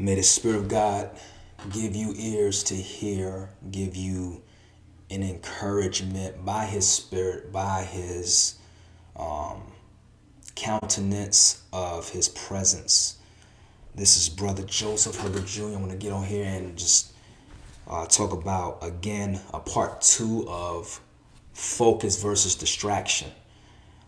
May the Spirit of God give you ears to hear, give you an encouragement by His Spirit, by His um, countenance of His presence. This is Brother Joseph Herbert Jr. I'm going to get on here and just uh, talk about, again, a part two of focus versus distraction.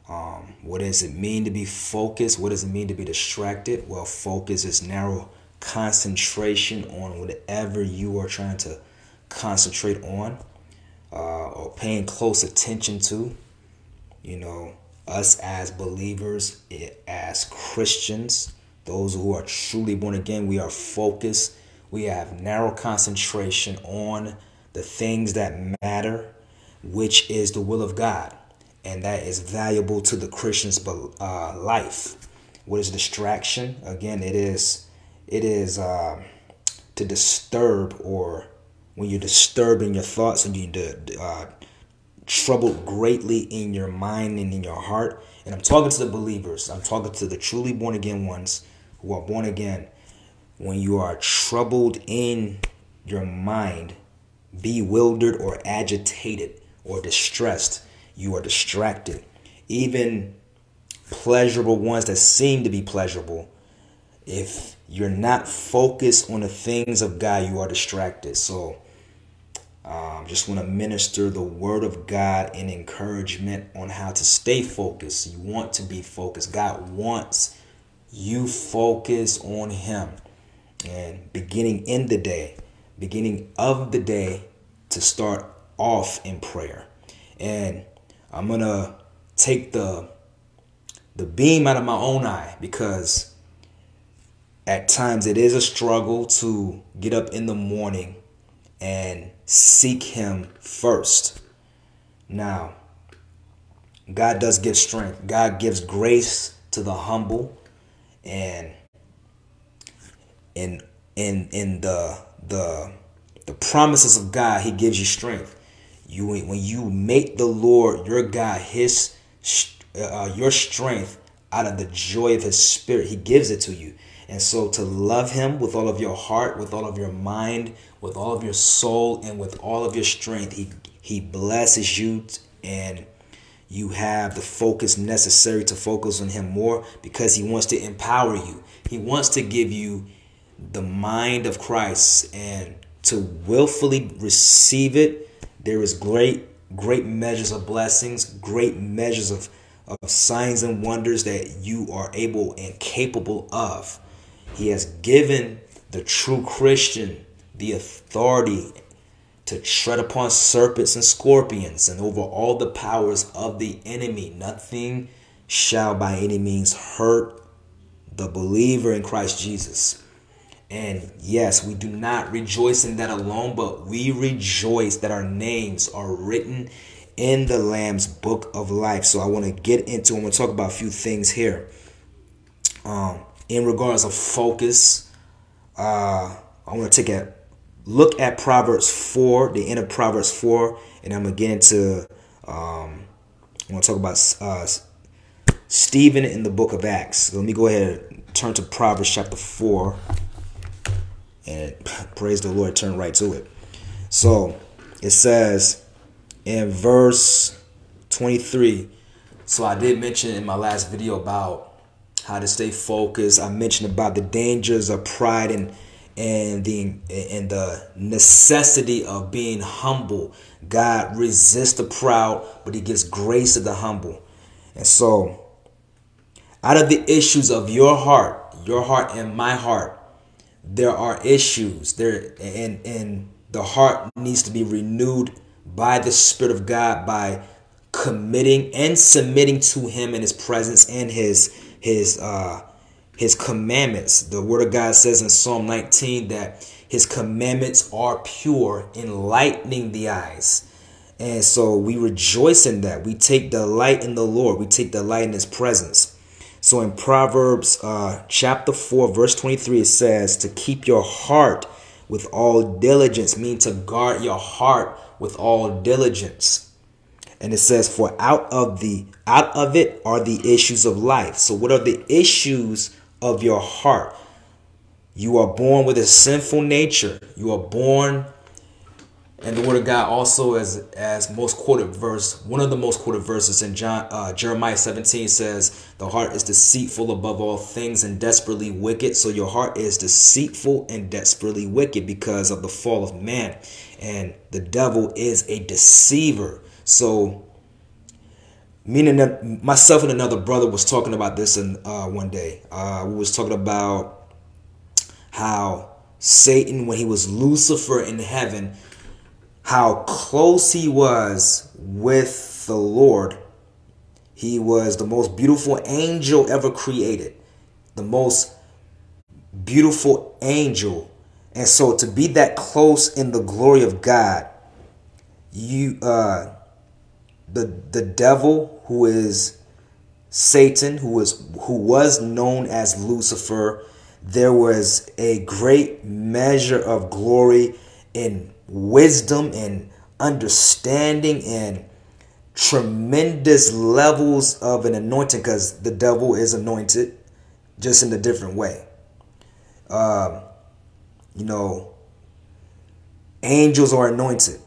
Um, what does it mean to be focused? What does it mean to be distracted? Well, focus is narrow concentration on whatever you are trying to concentrate on uh, or paying close attention to. You know, us as believers, as Christians, those who are truly born again, we are focused. We have narrow concentration on the things that matter, which is the will of God. And that is valuable to the Christian's uh, life. What is distraction? Again, it is it is uh, to disturb or when you're disturbing your thoughts and you uh, troubled greatly in your mind and in your heart. And I'm talking to the believers. I'm talking to the truly born again ones who are born again. When you are troubled in your mind, bewildered or agitated or distressed, you are distracted. Even pleasurable ones that seem to be pleasurable, if you're not focused on the things of God, you are distracted. So, um, just want to minister the word of God and encouragement on how to stay focused. You want to be focused. God wants you focus on Him. And beginning in the day, beginning of the day, to start off in prayer. And I'm gonna take the the beam out of my own eye because at times it is a struggle to get up in the morning and seek Him first. Now, God does give strength, God gives grace to the humble, and in in in the the the promises of God, He gives you strength. You when you make the Lord your God His uh, your strength out of the joy of His Spirit, He gives it to you. And so to love him with all of your heart, with all of your mind, with all of your soul, and with all of your strength, he, he blesses you and you have the focus necessary to focus on him more because he wants to empower you. He wants to give you the mind of Christ and to willfully receive it. There is great, great measures of blessings, great measures of, of signs and wonders that you are able and capable of. He has given the true Christian the authority to tread upon serpents and scorpions and over all the powers of the enemy. Nothing shall by any means hurt the believer in Christ Jesus. And yes, we do not rejoice in that alone, but we rejoice that our names are written in the Lamb's book of life. So I want to get into, I'm going to talk about a few things here. Um, in regards of focus, uh, I want to take a look at Proverbs 4, the end of Proverbs 4, and I'm going to get into, um, I want to talk about uh, Stephen in the book of Acts. So let me go ahead and turn to Proverbs chapter 4, and praise the Lord, turn right to it. So it says in verse 23, so I did mention in my last video about how to stay focused. I mentioned about the dangers of pride and and the and the necessity of being humble. God resists the proud, but he gives grace to the humble. And so out of the issues of your heart, your heart and my heart, there are issues. There and and the heart needs to be renewed by the Spirit of God by committing and submitting to him in his presence and his his uh his commandments. The word of God says in Psalm 19 that his commandments are pure, enlightening the eyes. And so we rejoice in that. We take delight in the Lord. We take delight in his presence. So in Proverbs uh, chapter 4, verse 23, it says to keep your heart with all diligence, mean to guard your heart with all diligence. And it says, For out of the out of it are the issues of life. So what are the issues of your heart? You are born with a sinful nature. You are born and the word of God also as as most quoted verse, one of the most quoted verses in John uh, Jeremiah 17 says, "The heart is deceitful above all things and desperately wicked." So your heart is deceitful and desperately wicked because of the fall of man, and the devil is a deceiver. So, meaning that myself and another brother was talking about this in uh, one day. Uh, we was talking about how Satan, when he was Lucifer in heaven how close he was with the Lord. He was the most beautiful angel ever created, the most beautiful angel. And so to be that close in the glory of God, you uh the the devil who is Satan, who was who was known as Lucifer, there was a great measure of glory in wisdom and understanding and tremendous levels of an anointing because the devil is anointed just in a different way. Um, you know, angels are anointed.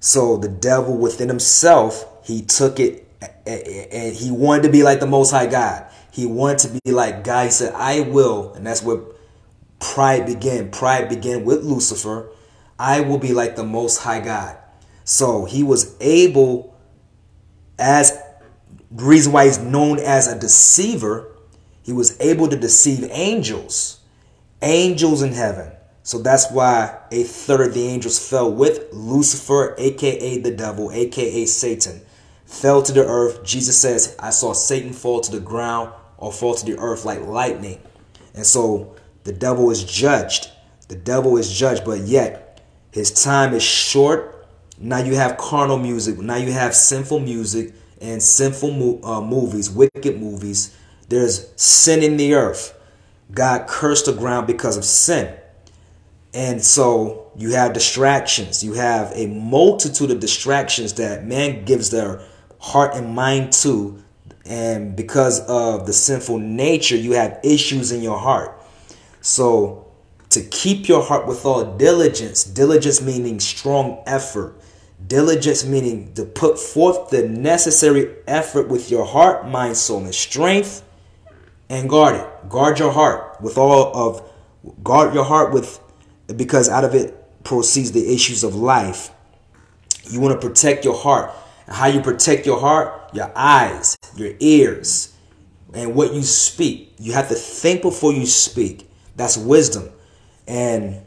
So the devil within himself, he took it and he wanted to be like the Most High God. He wanted to be like God. He said, I will. And that's where pride began. Pride began with Lucifer I will be like the Most High God. So he was able, as reason why he's known as a deceiver, he was able to deceive angels, angels in heaven. So that's why a third of the angels fell with Lucifer, aka the devil, aka Satan, fell to the earth. Jesus says, I saw Satan fall to the ground or fall to the earth like lightning. And so the devil is judged. The devil is judged, but yet his time is short. Now you have carnal music. Now you have sinful music and sinful mo- uh, movies, wicked movies. There's sin in the earth. God cursed the ground because of sin. And so you have distractions. You have a multitude of distractions that man gives their heart and mind to. And because of the sinful nature, you have issues in your heart. So to keep your heart with all diligence, diligence meaning strong effort, diligence meaning to put forth the necessary effort with your heart, mind, soul, and strength, and guard it. Guard your heart with all of, guard your heart with, because out of it proceeds the issues of life. You want to protect your heart. how you protect your heart? Your eyes, your ears, and what you speak. You have to think before you speak. That's wisdom. And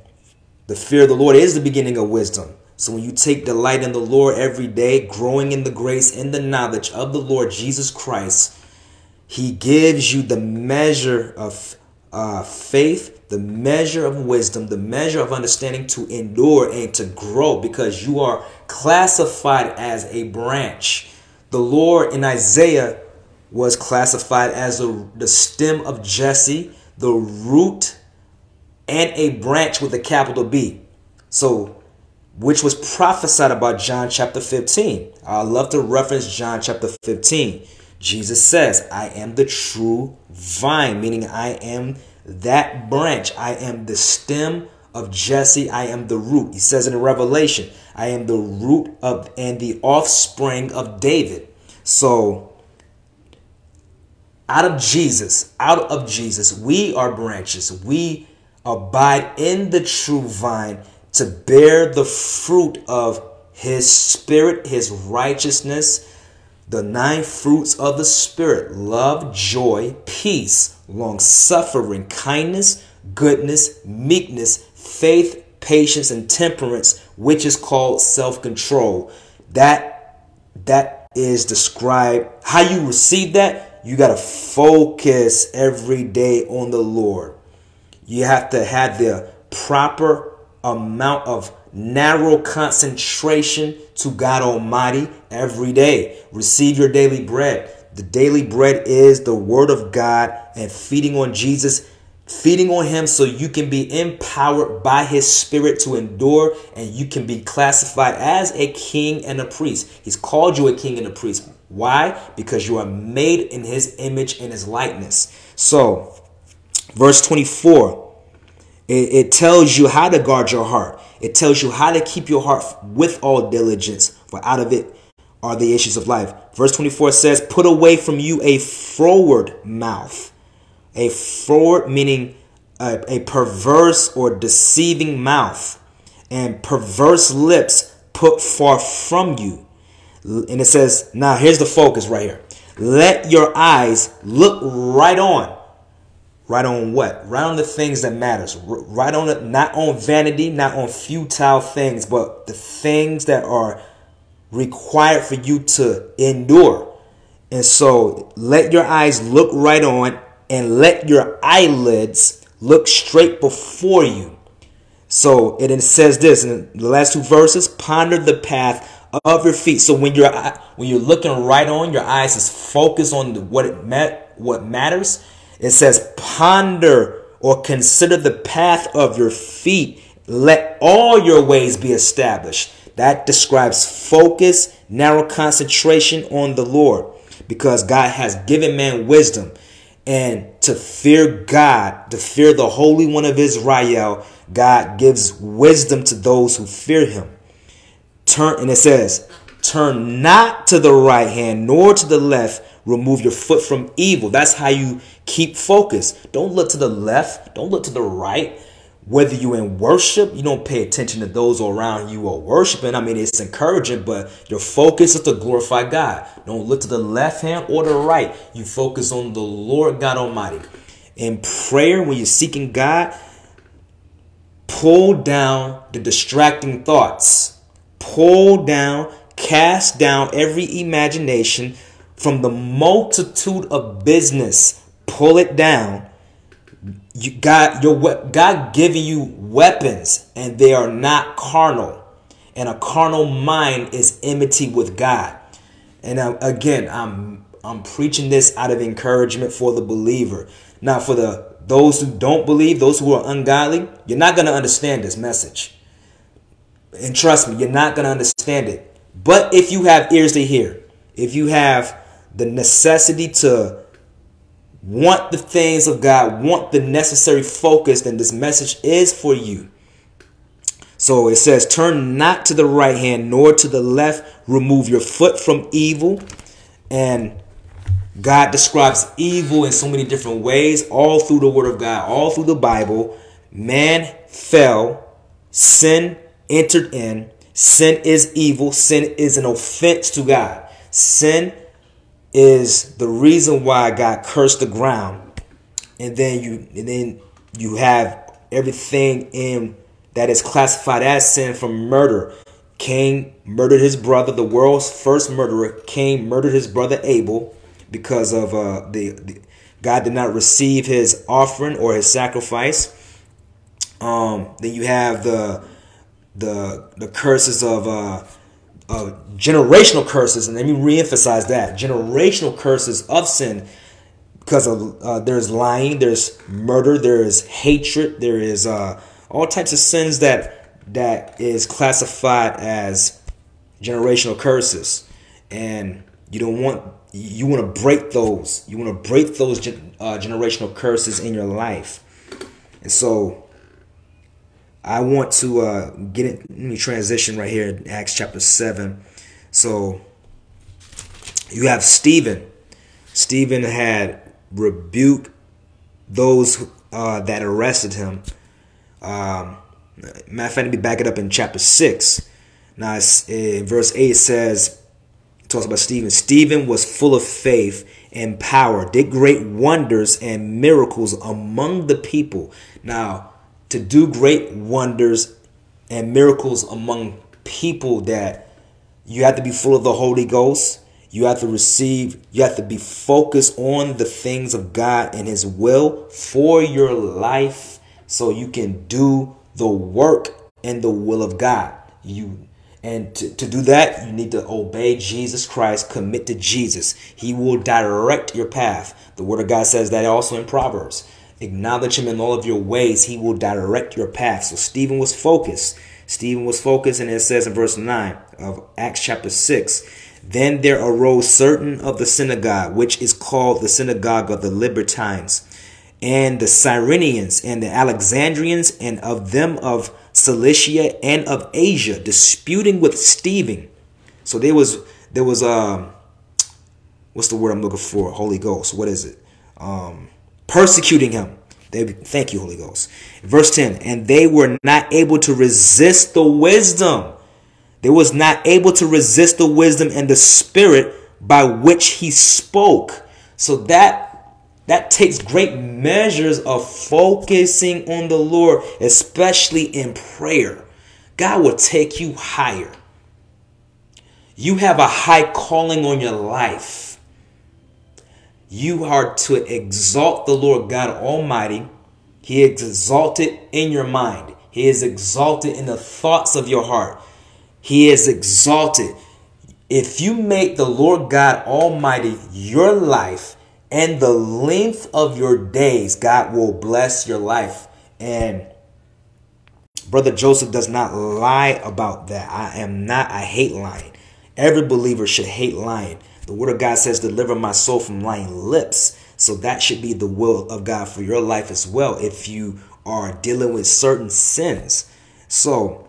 the fear of the Lord is the beginning of wisdom. So when you take delight in the Lord every day, growing in the grace and the knowledge of the Lord Jesus Christ, He gives you the measure of uh, faith, the measure of wisdom, the measure of understanding to endure and to grow because you are classified as a branch. The Lord in Isaiah was classified as a, the stem of Jesse, the root and a branch with a capital B. So, which was prophesied about John chapter 15. I love to reference John chapter 15. Jesus says, I am the true vine, meaning I am that branch. I am the stem of Jesse. I am the root. He says in Revelation, I am the root of and the offspring of David. So, out of Jesus, out of Jesus, we are branches. We abide in the true vine to bear the fruit of his spirit, his righteousness, the nine fruits of the spirit love, joy, peace, long suffering, kindness, goodness, meekness, faith, patience, and temperance, which is called self control. That, that is described. How you receive that, you got to focus every day on the Lord. You have to have the proper amount of narrow concentration to God Almighty every day. Receive your daily bread. The daily bread is the Word of God and feeding on Jesus, feeding on Him so you can be empowered by His Spirit to endure and you can be classified as a king and a priest. He's called you a king and a priest. Why? Because you are made in His image and His likeness. So, Verse 24 It, it tells you how to guard your heart. It tells you how to keep your heart with all diligence, for out of it are the issues of life. Verse 24 says, Put away from you a froward mouth. A froward meaning a, a perverse or deceiving mouth, and perverse lips put far from you. And it says, Now here's the focus right here. Let your eyes look right on Right on what? Right on the things that matters. Right on it, not on vanity, not on futile things, but the things that are required for you to endure. And so let your eyes look right on and let your eyelids look straight before you. So it says this in the last two verses, ponder the path of your feet. So when you're when you're looking right on, your eyes is focused on what it met, what matters. It says, ponder or consider the path of your feet. Let all your ways be established. That describes focus, narrow concentration on the Lord because God has given man wisdom. And to fear God, to fear the Holy One of Israel, God gives wisdom to those who fear him. Turn, and it says, turn not to the right hand nor to the left remove your foot from evil. That's how you keep focus. Don't look to the left, don't look to the right. Whether you in worship, you don't pay attention to those around you are worshiping. I mean, it's encouraging, but your focus is to glorify God. Don't look to the left hand or the right. You focus on the Lord God Almighty. In prayer, when you're seeking God, pull down the distracting thoughts. Pull down, cast down every imagination from the multitude of business, pull it down. You got your God giving you weapons, and they are not carnal. And a carnal mind is enmity with God. And uh, again, I'm I'm preaching this out of encouragement for the believer. Now, for the those who don't believe, those who are ungodly, you're not going to understand this message. And trust me, you're not going to understand it. But if you have ears to hear, if you have the necessity to want the things of God, want the necessary focus, then this message is for you. So it says, Turn not to the right hand nor to the left, remove your foot from evil. And God describes evil in so many different ways, all through the Word of God, all through the Bible. Man fell, sin entered in, sin is evil, sin is an offense to God. Sin is the reason why God cursed the ground. And then you and then you have everything in that is classified as sin from murder. Cain murdered his brother, the world's first murderer. Cain murdered his brother Abel because of uh, the, the God did not receive his offering or his sacrifice. Um, then you have the the the curses of uh, uh, generational curses, and let me reemphasize that generational curses of sin, because of uh, there's lying, there's murder, there is hatred, there is uh, all types of sins that that is classified as generational curses, and you don't want you want to break those. You want to break those gen, uh, generational curses in your life, and so I want to uh, get it. Let me transition right here in Acts chapter 7. So you have Stephen. Stephen had rebuked those uh, that arrested him. Um, matter of fact, me back it up in chapter 6. Now, in verse 8 it says, talks about Stephen. Stephen was full of faith and power, did great wonders and miracles among the people. Now, to do great wonders and miracles among people that you have to be full of the Holy Ghost. You have to receive, you have to be focused on the things of God and His will for your life so you can do the work and the will of God. You and to, to do that, you need to obey Jesus Christ, commit to Jesus. He will direct your path. The Word of God says that also in Proverbs. Acknowledge him in all of your ways. He will direct your path. So Stephen was focused. Stephen was focused, and it says in verse 9 of Acts chapter 6 Then there arose certain of the synagogue, which is called the synagogue of the Libertines, and the Cyrenians and the Alexandrians and of them of Cilicia and of Asia, disputing with Stephen. So there was there was um what's the word I'm looking for? Holy Ghost. What is it? Um persecuting him. They thank you, Holy Ghost. Verse 10, and they were not able to resist the wisdom. They was not able to resist the wisdom and the spirit by which he spoke. So that that takes great measures of focusing on the Lord, especially in prayer. God will take you higher. You have a high calling on your life. You are to exalt the Lord God Almighty. He is exalted in your mind. He is exalted in the thoughts of your heart. He is exalted. If you make the Lord God Almighty your life and the length of your days, God will bless your life. And Brother Joseph does not lie about that. I am not, I hate lying. Every believer should hate lying. The Word of God says, Deliver my soul from lying lips. So that should be the will of God for your life as well if you are dealing with certain sins. So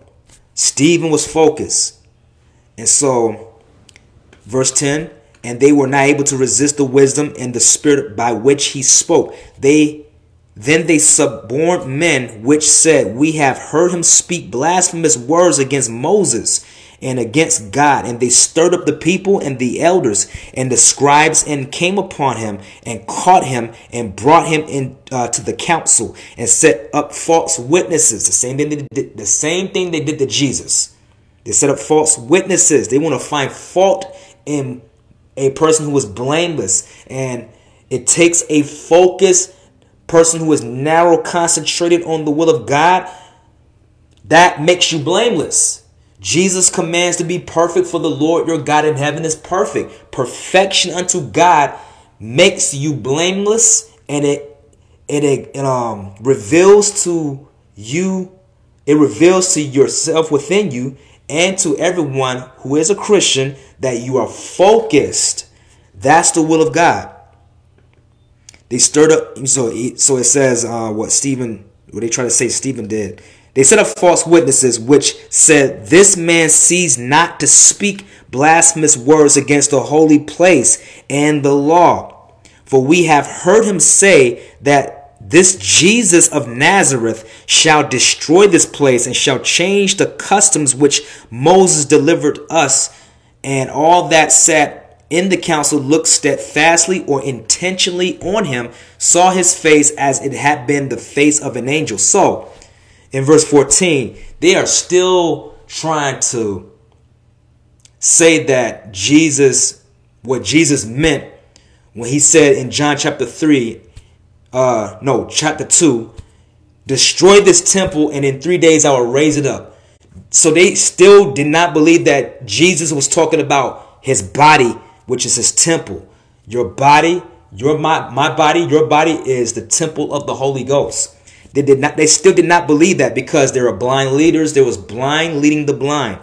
Stephen was focused. And so, verse 10 and they were not able to resist the wisdom and the spirit by which he spoke. They then they suborned men which said, We have heard him speak blasphemous words against Moses and against God. And they stirred up the people and the elders and the scribes and came upon him and caught him and brought him in uh, to the council and set up false witnesses. The same thing they did, the same thing they did to Jesus. They set up false witnesses. They want to find fault in a person who is blameless. And it takes a focused person who is narrow, concentrated on the will of God. That makes you blameless. Jesus commands to be perfect, for the Lord your God in heaven is perfect. Perfection unto God makes you blameless, and it it, it um reveals to you, it reveals to yourself within you and to everyone who is a Christian that you are focused. That's the will of God. They stirred up. So, so it says uh, what Stephen, what they try to say Stephen did. They set up false witnesses, which said, This man sees not to speak blasphemous words against the holy place and the law. For we have heard him say that this Jesus of Nazareth shall destroy this place and shall change the customs which Moses delivered us. And all that sat in the council looked steadfastly or intentionally on him, saw his face as it had been the face of an angel. So, in verse 14, they are still trying to say that Jesus, what Jesus meant when he said in John chapter 3, uh, no, chapter 2, destroy this temple and in three days I will raise it up. So they still did not believe that Jesus was talking about his body, which is his temple. Your body, your my, my body, your body is the temple of the Holy Ghost. They did not they still did not believe that because there are blind leaders. There was blind leading the blind.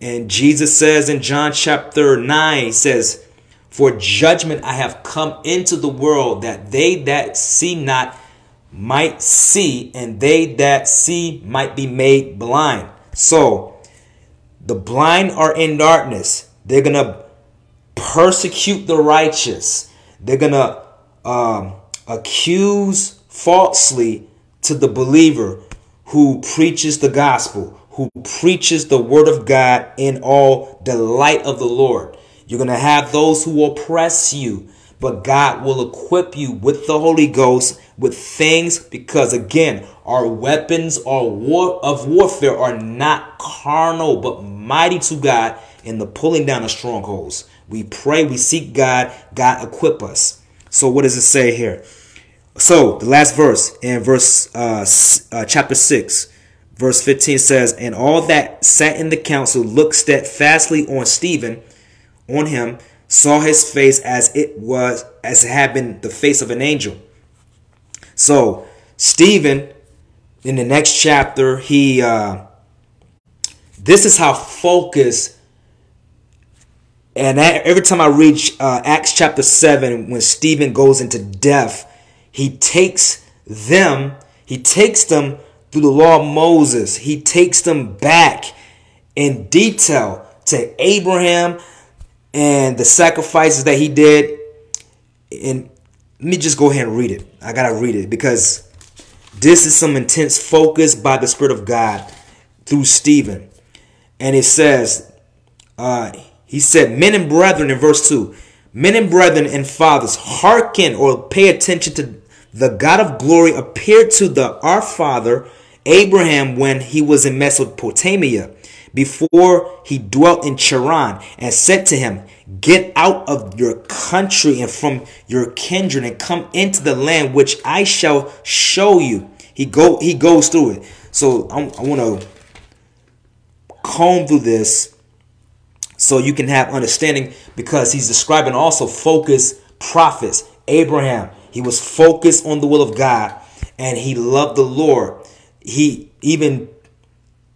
And Jesus says in John chapter 9, he says, For judgment I have come into the world that they that see not might see, and they that see might be made blind. So the blind are in darkness. They're gonna persecute the righteous. They're gonna um, accuse falsely to the believer who preaches the gospel, who preaches the word of God in all the delight of the Lord. You're going to have those who oppress you, but God will equip you with the Holy Ghost with things because again, our weapons are war of warfare are not carnal but mighty to God in the pulling down of strongholds. We pray, we seek God, God equip us. So what does it say here? So the last verse in verse uh, uh, chapter six, verse fifteen says, "And all that sat in the council looked steadfastly on Stephen, on him, saw his face as it was as it had been the face of an angel." So Stephen, in the next chapter, he uh, this is how focused. And every time I reach uh, Acts chapter 7, when Stephen goes into death, he takes them, he takes them through the law of Moses. He takes them back in detail to Abraham and the sacrifices that he did. And let me just go ahead and read it. I gotta read it because this is some intense focus by the Spirit of God through Stephen. And it says, uh, he said, Men and brethren in verse 2, men and brethren and fathers, hearken or pay attention to the God of glory appeared to the our father Abraham when he was in Mesopotamia before he dwelt in Charan and said to him, Get out of your country and from your kindred and come into the land which I shall show you. He go he goes through it. So I, I want to comb through this so you can have understanding because he's describing also focus prophets. Abraham, he was focused on the will of God and he loved the Lord. He even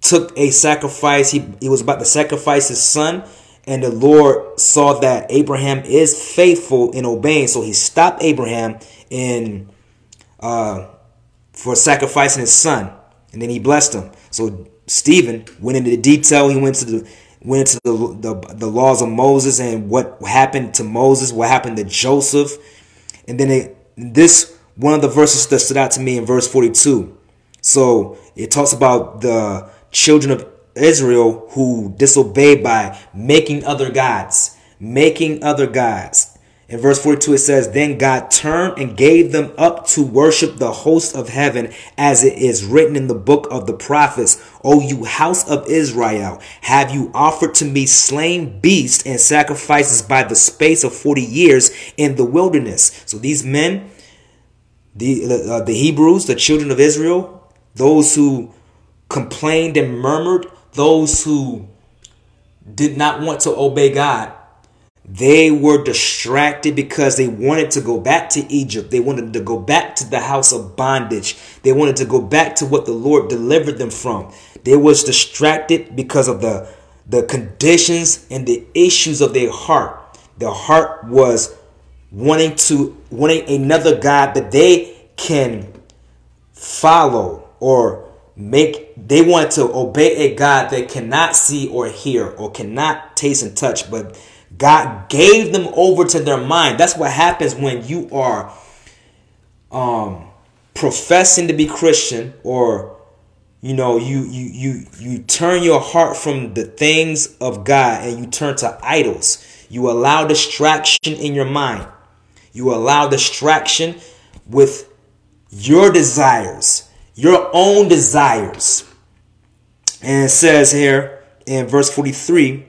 took a sacrifice. He, he was about to sacrifice his son. And the Lord saw that Abraham is faithful in obeying. So he stopped Abraham in uh, for sacrificing his son. And then he blessed him. So Stephen went into the detail. He went to the went into the, the, the laws of Moses and what happened to Moses, what happened to Joseph. And then it, this one of the verses that stood out to me in verse 42. So it talks about the children of Israel who disobeyed by making other gods, making other gods. In verse 42, it says, Then God turned and gave them up to worship the host of heaven, as it is written in the book of the prophets. O you house of Israel, have you offered to me slain beasts and sacrifices by the space of 40 years in the wilderness? So these men, the, uh, the Hebrews, the children of Israel, those who complained and murmured, those who did not want to obey God, they were distracted because they wanted to go back to Egypt. They wanted to go back to the house of bondage. They wanted to go back to what the Lord delivered them from. They was distracted because of the the conditions and the issues of their heart. Their heart was wanting to wanting another God that they can follow or make they want to obey a God they cannot see or hear or cannot taste and touch, but God gave them over to their mind. That's what happens when you are um, professing to be Christian or you know you you you you turn your heart from the things of God and you turn to idols. You allow distraction in your mind. You allow distraction with your desires your own desires. And it says here in verse 43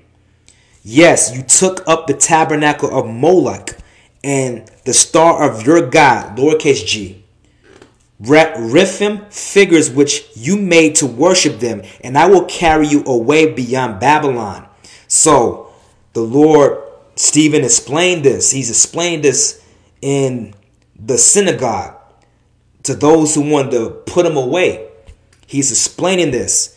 Yes, you took up the tabernacle of Moloch and the star of your God, lowercase g. Remphan figures which you made to worship them, and I will carry you away beyond Babylon. So the Lord, Stephen explained this. He's explained this in the synagogue to those who wanted to put him away. He's explaining this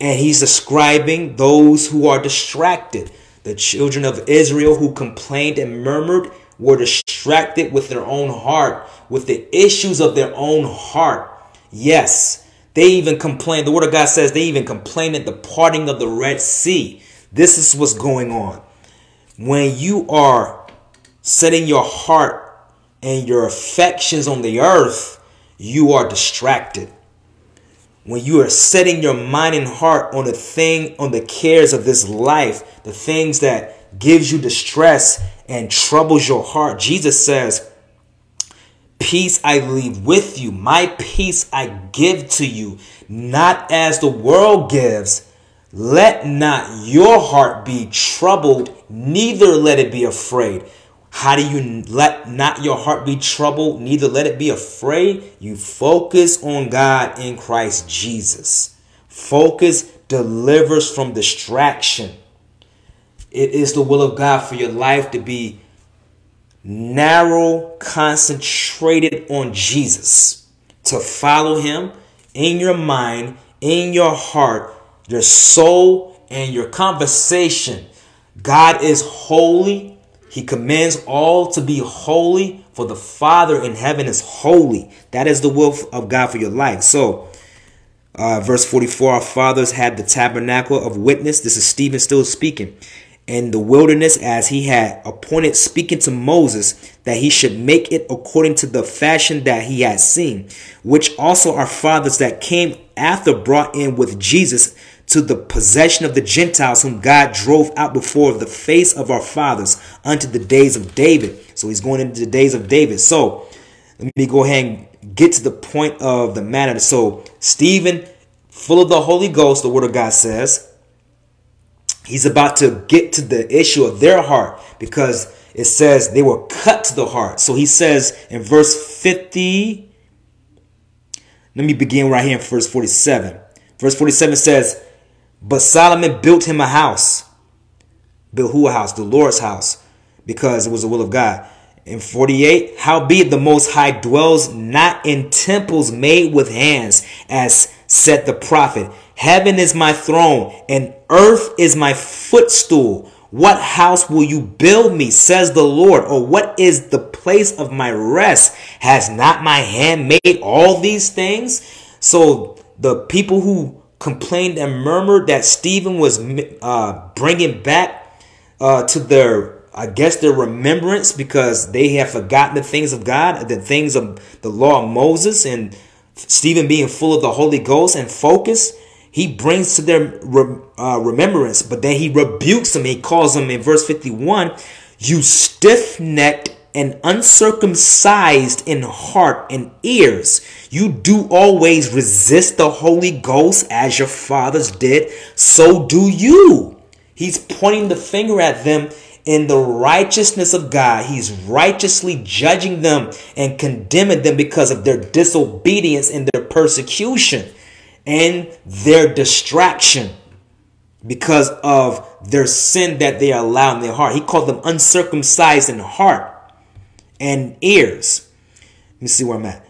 and he's describing those who are distracted. The children of Israel who complained and murmured were distracted with their own heart, with the issues of their own heart. Yes, they even complained. The word of God says they even complained at the parting of the Red Sea. This is what's going on. When you are setting your heart and your affections on the earth, you are distracted. When you are setting your mind and heart on the thing, on the cares of this life, the things that gives you distress and troubles your heart, Jesus says, Peace I leave with you, my peace I give to you, not as the world gives. Let not your heart be troubled, neither let it be afraid. How do you let not your heart be troubled, neither let it be afraid? You focus on God in Christ Jesus. Focus delivers from distraction. It is the will of God for your life to be narrow, concentrated on Jesus, to follow Him in your mind, in your heart, your soul, and your conversation. God is holy. He commands all to be holy, For the Father in heaven is holy. That is the will of God for your life. So, uh, verse 44 Our fathers had the tabernacle of witness. This is Stephen still speaking. In the wilderness, as he had appointed, speaking to Moses, that he should make it according to the fashion that he had seen, which also our fathers that came after brought in with Jesus to the possession of the Gentiles, whom God drove out before the face of our fathers unto the days of David. So he's going into the days of David. So let me go ahead and get to the point of the matter. So Stephen, full of the Holy Ghost, the Word of God says, he's about to get to the issue of their heart because it says they were cut to the heart. So he says in verse 50, let me begin right here in verse 47. Verse 47 says, But Solomon built him a house. Built who a house? The Lord's house, because it was the will of God. In 48, howbeit the Most High dwells not in temples made with hands, as said the prophet. Heaven is my throne, and earth is my footstool. What house will you build me, says the Lord? Or what is the place of my rest? Has not my hand made all these things? So the people who complained and murmured that Stephen was uh, bringing back uh, to their, I guess, their remembrance because they have forgotten the things of God, the things of the law of Moses, and Stephen being full of the Holy Ghost and focus he brings to their uh, remembrance, but then he rebukes them. He calls them in verse 51 You stiff necked and uncircumcised in heart and ears. You do always resist the Holy Ghost as your fathers did, so do you. He's pointing the finger at them in the righteousness of God. He's righteously judging them and condemning them because of their disobedience and their persecution and their distraction because of their sin that they allow in their heart. He called them uncircumcised in heart and ears. Let me see where I'm at.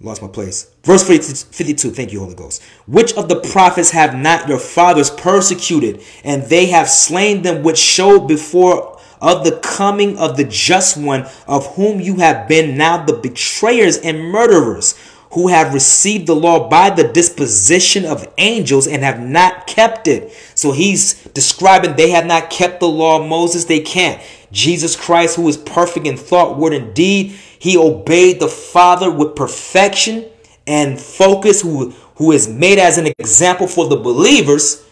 Lost my place. Verse 52. Thank you, Holy Ghost. Which of the prophets have not your fathers persecuted, and they have slain them which showed before of the coming of the just one, of whom you have been now the betrayers and murderers? Who have received the law by the disposition of angels and have not kept it. So he's describing they have not kept the law of Moses. They can't. Jesus Christ, who is perfect in thought, word, and deed, he obeyed the Father with perfection and focus, who, who is made as an example for the believers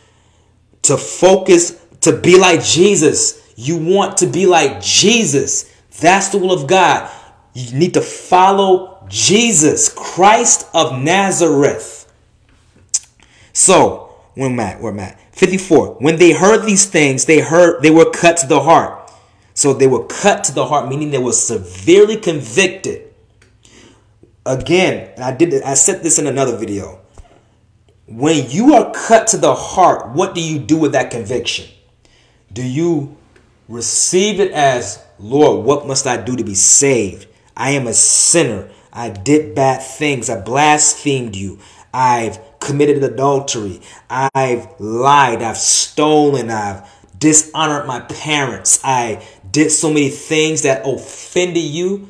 to focus, to be like Jesus. You want to be like Jesus. That's the will of God. You need to follow Jesus Christ of Nazareth. So, when Matt, where Matt? 54. When they heard these things, they heard they were cut to the heart. So they were cut to the heart, meaning they were severely convicted. Again, I did I said this in another video. When you are cut to the heart, what do you do with that conviction? Do you receive it as, Lord, what must I do to be saved? I am a sinner. I did bad things. I blasphemed you. I've committed adultery. I've lied. I've stolen. I've dishonored my parents. I did so many things that offended you.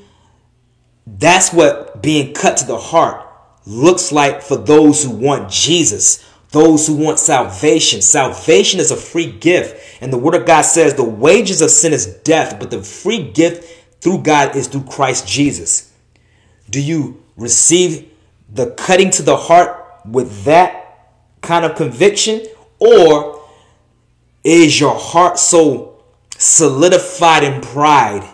That's what being cut to the heart looks like for those who want Jesus, those who want salvation. Salvation is a free gift. And the Word of God says the wages of sin is death, but the free gift through God is through Christ Jesus. Do you receive the cutting to the heart with that kind of conviction? Or is your heart so solidified in pride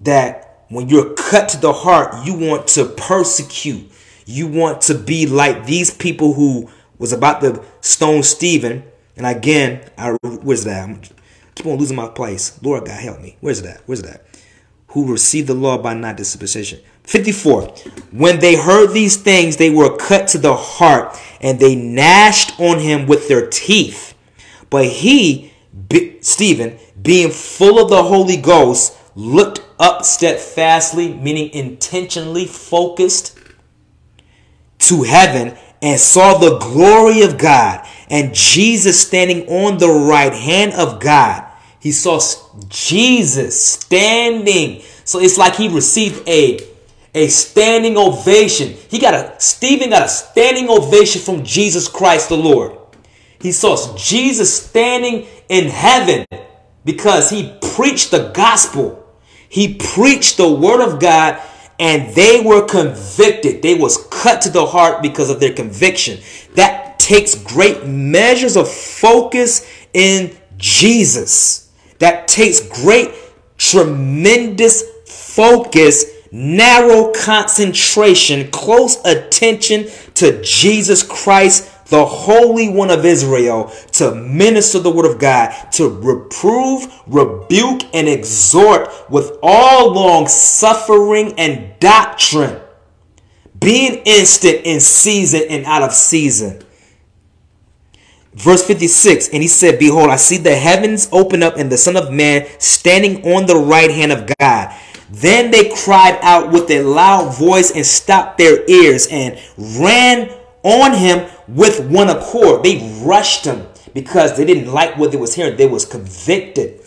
that when you're cut to the heart, you want to persecute? You want to be like these people who was about to stone Stephen. And again, I, where's that? I'm keep on losing my place. Lord God, help me. Where's that? Where's that? Who received the law by not disposition. 54. When they heard these things, they were cut to the heart, and they gnashed on him with their teeth. But he, Stephen, being full of the Holy Ghost, looked up steadfastly, meaning intentionally focused to heaven, and saw the glory of God and Jesus standing on the right hand of God. He saw Jesus standing So it's like he received a a standing ovation. He got a Stephen got a standing ovation from Jesus Christ the Lord. He saw Jesus standing in heaven because he preached the gospel. He preached the word of God and they were convicted. They was cut to the heart because of their conviction. That takes great measures of focus in Jesus. That takes great tremendous focus narrow concentration, close attention to Jesus Christ, the Holy One of Israel, to minister the Word of God, to reprove, rebuke, and exhort with all long suffering and doctrine, being instant in season and out of season. Verse 56, and he said, Behold, I see the heavens open up and the Son of Man standing on the right hand of God. Then they cried out with a loud voice and stopped their ears and ran on him with one accord. They rushed him because they didn't like what they was hearing. They was convicted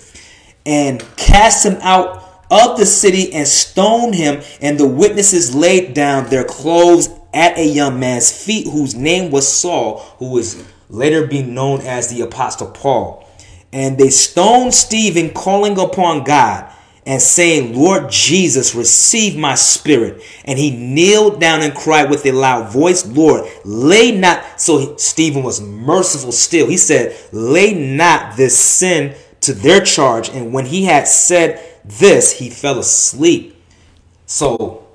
and cast him out of the city and stoned him. And the witnesses laid down their clothes at a young man's feet whose name was Saul, who was later be known as the Apostle Paul. And they stoned Stephen, calling upon God and saying, Lord Jesus, receive my spirit. And he kneeled down and cried with a loud voice, Lord, lay not. So Stephen was merciful still. He said, lay not this sin to their charge. And when he had said this, he fell asleep. So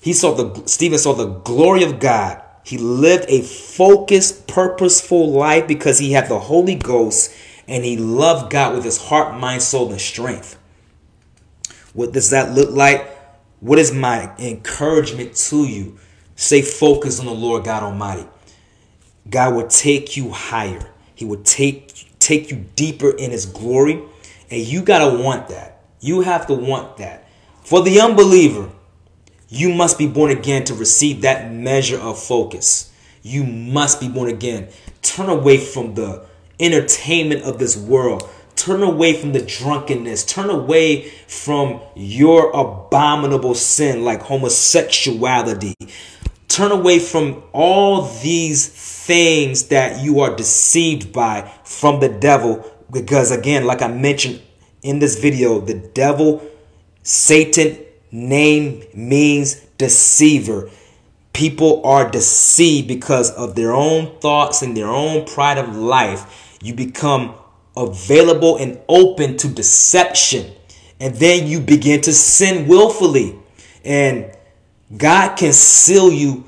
he saw the, Stephen saw the glory of God. He lived a focused, purposeful life because he had the Holy Ghost and he loved God with his heart, mind, soul, and strength. What does that look like? What is my encouragement to you? Stay focused on the Lord God Almighty. God will take you higher. He will take take you deeper in his glory. And you got to want that. You have to want that. For the unbeliever, you must be born again to receive that measure of focus. You must be born again. Turn away from the entertainment of this world. Turn away from the drunkenness. Turn away from your abominable sin like homosexuality. Turn away from all these things that you are deceived by from the devil. Because again, like I mentioned in this video, the devil, Satan name means deceiver. People are deceived because of their own thoughts and their own pride of life. You become available and open to deception. And then you begin to sin willfully. And God can seal you.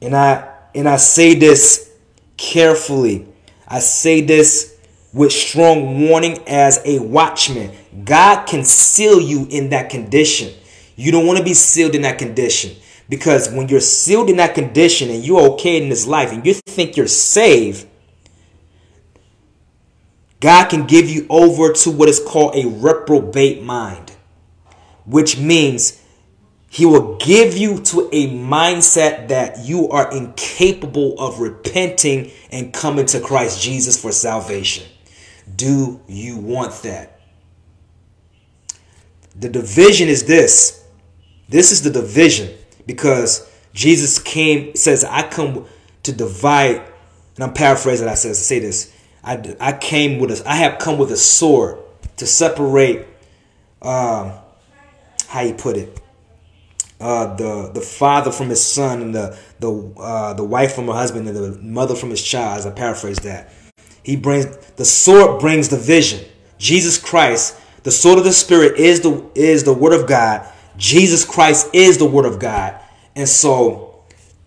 And I and I say this carefully. I say this with strong warning as a watchman. God can seal you in that condition. You don't want to be sealed in that condition. Because when you're sealed in that condition and you're okay in this life and you think you're saved, God can give you over to what is called a reprobate mind, which means he will give you to a mindset that you are incapable of repenting and coming to Christ Jesus for salvation. Do you want that? The division is this. This is the division because Jesus came, says, I come to divide, and I'm paraphrasing, I says, say this. I, I came with a, I have come with a sword to separate, um, how you put it, uh, the the father from his son and the the uh, the wife from her husband and the mother from his child. As I paraphrase that, he brings the sword brings the vision. Jesus Christ, the sword of the spirit, is the is the word of God. Jesus Christ is the word of God, and so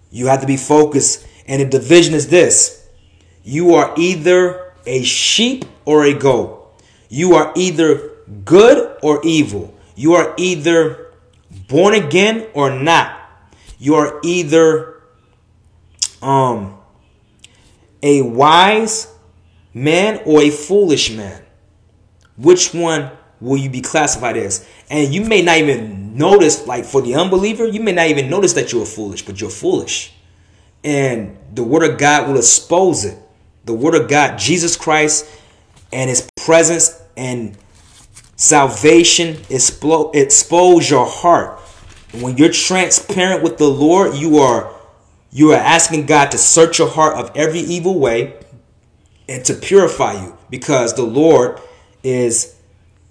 you have to be focused. And the division is this: you are either a sheep or a goat. You are either good or evil. You are either born again or not. You are either um a wise man or a foolish man. Which one will you be classified as? And you may not even notice, like for the unbeliever, you may not even notice that you're foolish, but you're foolish. And the word of God will expose it the Word of God, Jesus Christ, and His presence and salvation expose your heart. When you're transparent with the Lord, you are you are asking God to search your heart of every evil way and to purify you because the Lord is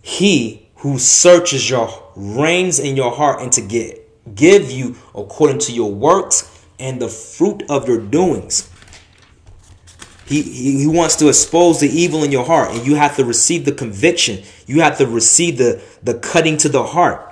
he who searches your reins in your heart and to get give you according to your works and the fruit of your doings. He, he, wants to expose the evil in your heart, and you have to receive the conviction. You have to receive the, the cutting to the heart.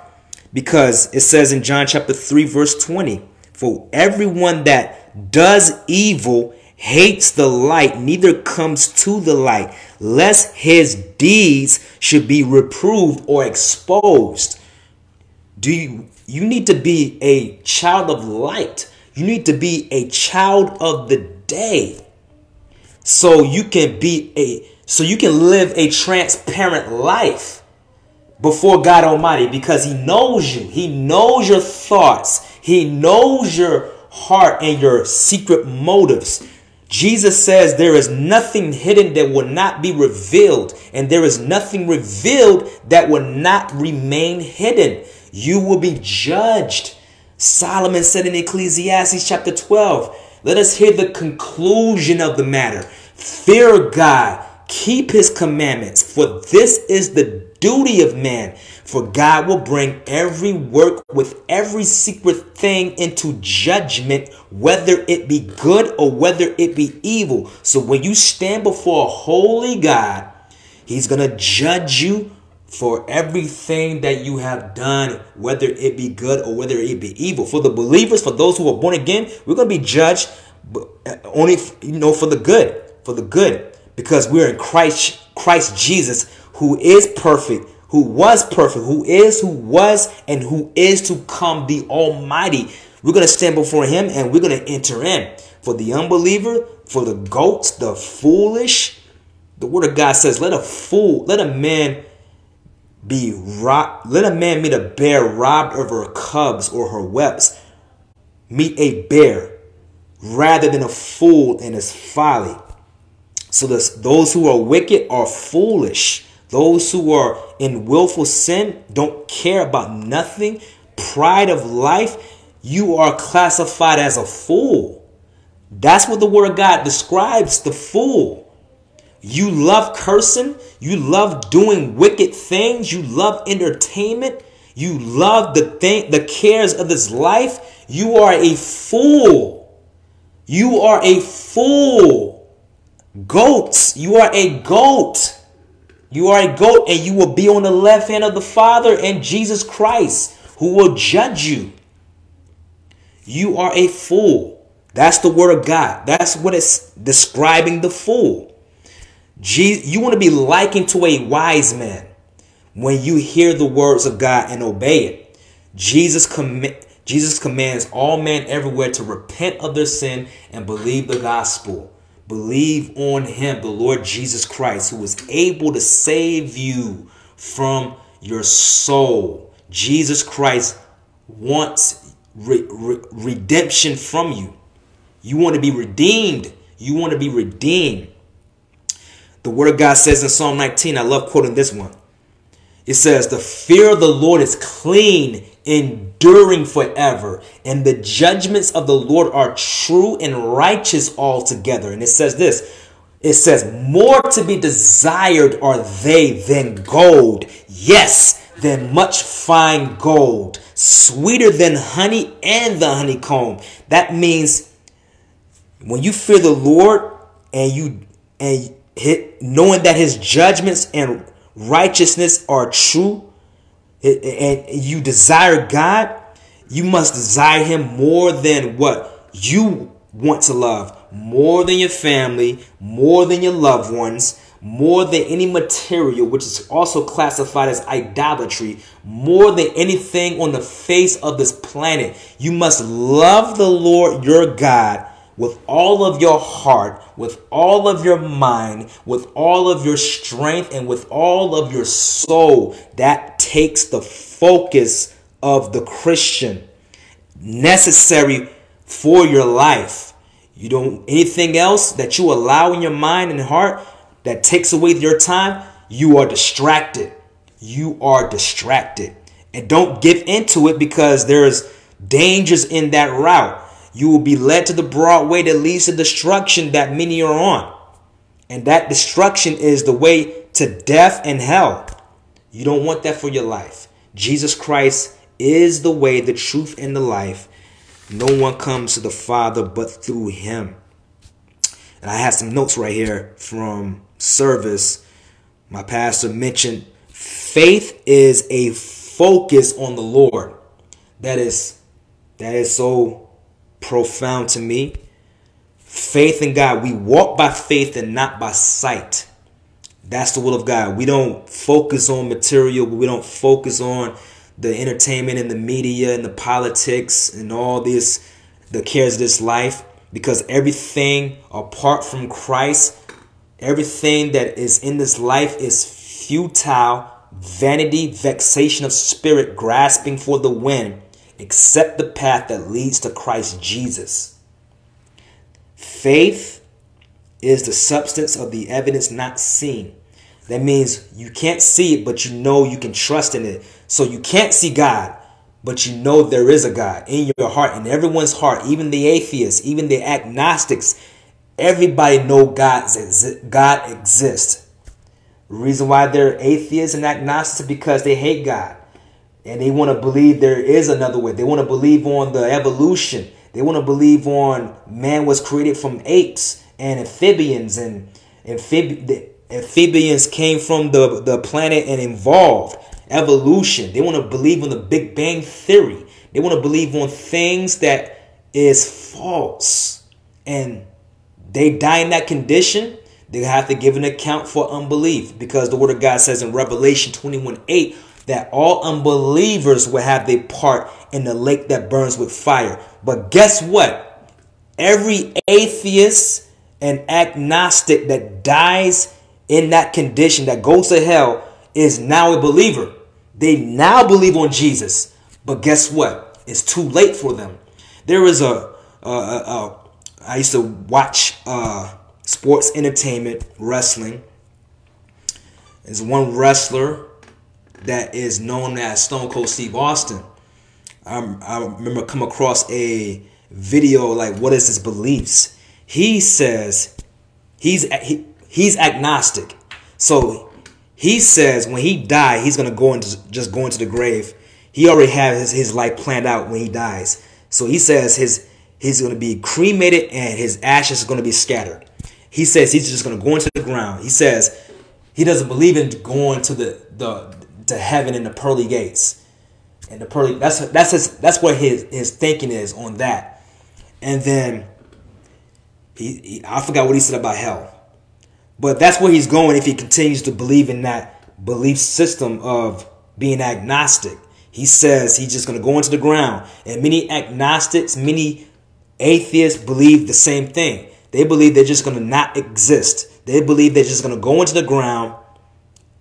Because it says in John chapter 3, verse 20, For everyone that does evil hates the light, neither comes to the light, lest his deeds should be reproved or exposed. Do you you need to be a child of light. You need to be a child of the day. So you can be a so you can live a transparent life before God Almighty because he knows you. He knows your thoughts. He knows your heart and your secret motives. Jesus says there is nothing hidden that will not be revealed, and there is nothing revealed that will not remain hidden. You will be judged. Solomon said in Ecclesiastes chapter 12, let us hear the conclusion of the matter. Fear God, keep his commandments, for this is the duty of man. For God will bring every work with every secret thing into judgment, whether it be good or whether it be evil. So when you stand before a holy God, he's going to judge you for everything that you have done, whether it be good or whether it be evil. For the believers, for those who are born again, we're going to be judged uh, only you know for the good, for the good, because we're in Christ Christ Jesus, who is perfect, who was perfect, who is, who was, and who is to come, the Almighty. We're going to stand before Him and we're going to enter in. For the unbeliever, for the goats, the foolish, the Word of God says, let a fool, let a man be robbed, let a man meet a bear robbed of her cubs or her whelps. Meet a bear rather than a fool in his folly. So this, those who are wicked are foolish. Those who are in willful sin don't care about nothing. Pride of life, you are classified as a fool. That's what the word of God describes the fool. You love cursing, you love doing wicked things, you love entertainment, you love the thing the cares of this life, you are a fool. You are a fool. Goats, you are a goat. You are a goat and you will be on the left hand of the Father and Jesus Christ who will judge you. You are a fool. That's the word of God. That's what it's describing the fool. You want to be likened to a wise man when you hear the words of God and obey it. Jesus com- Jesus commands all men everywhere to repent of their sin and believe the gospel. Believe on him, the Lord Jesus Christ, who is able to save you from your soul. Jesus Christ wants re- re- redemption from you. You want to be redeemed. You want to be redeemed. The Word of God says in Psalm 19, I love quoting this one. It says, The fear of the Lord is clean, enduring forever, and the judgments of the Lord are true and righteous altogether. And it says this it says, More to be desired are they than gold, yes, than much fine gold, sweeter than honey and the honeycomb. That means when you fear the Lord and you and knowing that his judgments and righteousness are true, and you desire God, you must desire him more than what you want to love, more than your family, more than your loved ones, more than any material, which is also classified as idolatry, more than anything on the face of this planet. You must love the Lord your God with all of your heart, with all of your mind, with all of your strength, and with all of your soul. That takes the focus of the Christian necessary for your life. You don't anything else that you allow in your mind and heart that takes away your time, you are distracted. you are distracted. And don't give into it because there's dangers in that route. You will be led to the broad way that leads to destruction that many are on. And that destruction is the way to death and hell. You don't want that for your life. Jesus Christ is the way, the truth, and the life. No one comes to the Father but through him. And I have some notes right here from service. My pastor mentioned faith is a focus on the Lord. That is that is so profound to me. Faith in God. We walk by faith and not by sight. That's the will of God. We don't focus on material, we don't focus on the entertainment and the media and the politics and all this, the cares of this life, because everything apart from Christ, everything that is in this life is futile, vanity, vexation of spirit, grasping for the wind, except the path that leads to Christ Jesus. Faith is the substance of the evidence not seen. That means you can't see it, but you know you can trust in it. So you can't see God, but you know there is a God in your heart, in everyone's heart, even the atheists, even the agnostics. Everybody know God, God exists. Reason why they're atheists and agnostics is because they hate God. And they want to believe there is another way. They want to believe on the evolution. They want to believe on man was created from apes and amphibians and amphib- amphibians came from the, the planet and evolved evolution. They want to believe in the Big Bang Theory. They want to believe on things that is false. And they die in that condition, they have to give an account for unbelief because the word of God says in Revelation 21 8 that all unbelievers will have their part in the lake that burns with fire. But guess what? Every atheist and agnostic that dies in that condition, that goes to hell, is now a believer. They now believe on Jesus. But guess what? It's too late for them. There is a, a, a, a I used to watch uh, sports entertainment, wrestling. There's one wrestler that is known as Stone Cold Steve Austin. I, I remember come across a video like, what is his beliefs? He says he's he, he's agnostic. So he says when he die, he's gonna go into just go into the grave. He already has his, his life planned out when he dies. So he says his he's gonna be cremated and his ashes are gonna be scattered. He says he's just gonna go into the ground. He says he doesn't believe in going to the the to heaven in the pearly gates. And the pearly that's that's his that's what his his thinking is on that. And then he, he I forgot what he said about hell. But that's where he's going if he continues to believe in that belief system of being agnostic. He says he's just going to go into the ground. And many agnostics, many atheists believe the same thing. They believe they're just going to not exist. They believe they're just going to go into the ground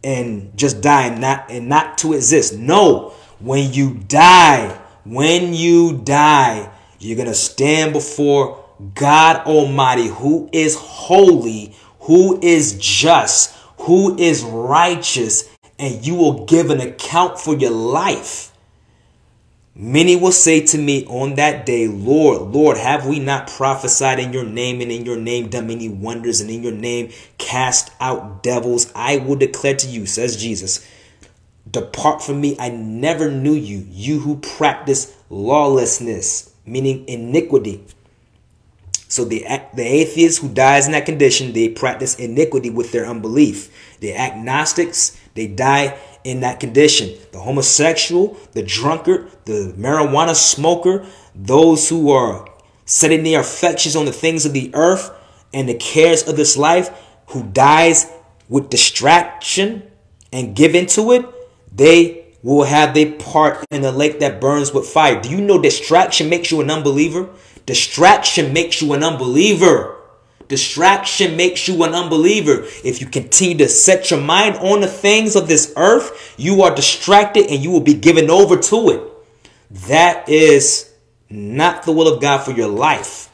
and just die and not and not to exist. No, when you die, when you die, you're to stand before God Almighty who is holy, who is just, who is righteous, and you will give an account for your life. Many will say to me on that day, Lord, Lord, have we not prophesied in your name and in your name done many wonders and in your name cast out devils? I will declare to you, says Jesus, depart from me. I never knew you, you who practice lawlessness, meaning iniquity. So the the atheist who dies in that condition, they practice iniquity with their unbelief. The agnostics, they die in that condition. The homosexual, the drunkard, the marijuana smoker, those who are setting their affections on the things of the earth and the cares of this life, who dies with distraction and give into it, they will have their part in the lake that burns with fire. Do you know distraction makes you an unbeliever? Distraction makes you an unbeliever. Distraction makes you an unbeliever. If you continue to set your mind on the things of this earth, you are distracted and you will be given over to it. That is not the will of God for your life.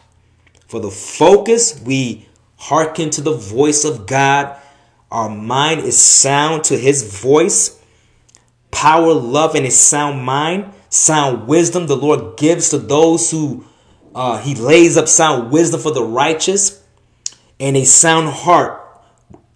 For the focus, we hearken to the voice of God. Our mind is sound to his voice. power, love, and a sound mind. Sound wisdom the Lord gives to those who uh, He lays up sound wisdom for the righteous, and a sound heart,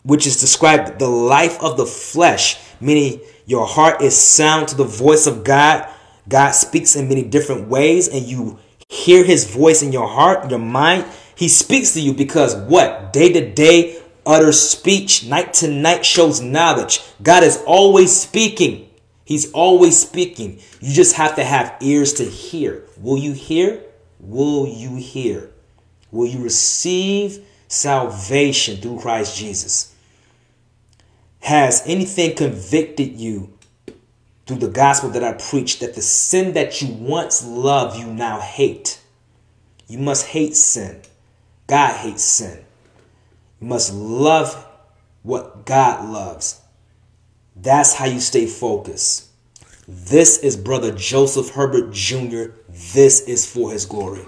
which is described the life of the flesh, meaning your heart is sound to the voice of God. God speaks in many different ways, and you hear His voice in your heart, your mind. He speaks to you because what? Day to day utter speech, night to night shows knowledge. God is always speaking. He's always speaking. You just have to have ears to hear. Will you hear? Will you hear? Will you receive salvation through Christ Jesus? Has anything convicted you through the gospel that I preached that the sin that you once loved, you now hate? You must hate sin. God hates sin. You must love what God loves. That's how you stay focused. This is Brother Joseph Herbert Jr. This is for his glory.